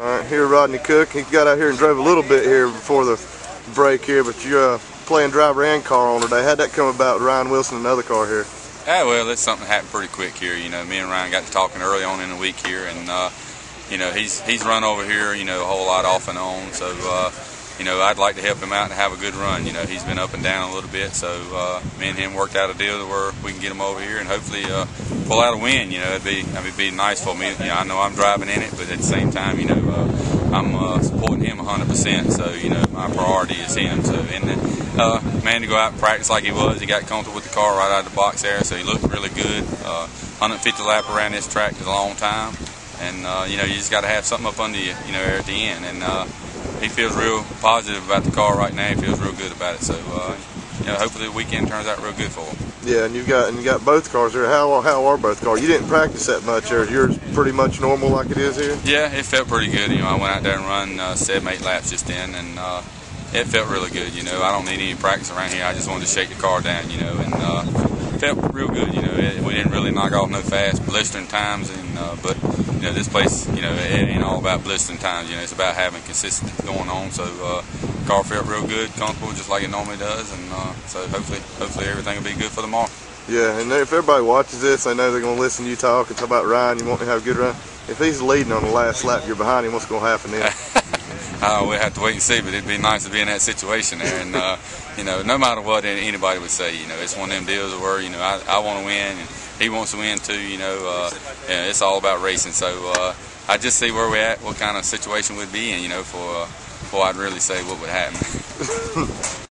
All right, here Rodney Cook. He got out here and drove a little bit here before the break here, but you're uh, playing driver and car on today. How'd that come about, Ryan Wilson, another car here? Yeah, well, that's something happened pretty quick here. You know, me and Ryan got to talking early on in the week here, and uh, you know, he's he's run over here, you know, a whole lot off and on. So, uh, you know, I'd like to help him out and have a good run. You know, he's been up and down a little bit, so uh, me and him worked out a deal where we can get him over here and hopefully uh, pull out a win. You know, it'd be it'd be nice for me. You know, I know I'm driving in it, but at the same time, you know. Uh, I'm uh, supporting him 100%. So you know, my priority is him. So and then, uh, man, to go out and practice like he was, he got comfortable with the car right out of the box there. So he looked really good. Uh, 150 lap around this track is a long time, and uh, you know, you just got to have something up under you, you know, at the end. And uh, he feels real positive about the car right now. He feels real good about it. So uh, you know, hopefully the weekend turns out real good for him. Yeah, and you got and you got both cars here. How how are both cars? You didn't practice that much. Or yours pretty much normal like it is here? Yeah, it felt pretty good. You know, I went out there and run uh, seven, eight laps just in, and uh, it felt really good. You know, I don't need any practice around here. I just wanted to shake the car down. You know, and uh, felt real good. You know, it, we didn't really knock off no fast blistering times, and uh, but you know, this place, you know, it ain't all about blistering times. You know, it's about having consistent going on. So. Uh, car felt real good, comfortable, just like it normally does, and uh, so hopefully, hopefully everything will be good for tomorrow. Yeah, and if everybody watches this, they know they're going to listen to you talk and talk about Ryan. You want to have a good run. If he's leading on the last lap, you're behind him. What's going to happen then? uh, we'll have to wait and see, but it'd be nice to be in that situation there. And uh, you know, no matter what anybody would say, you know, it's one of them deals where you know I, I want to win and he wants to win too. You know, uh, yeah, it's all about racing. So uh, I just see where we're at, what kind of situation we'd be in. You know, for uh, before I'd really say what would happen.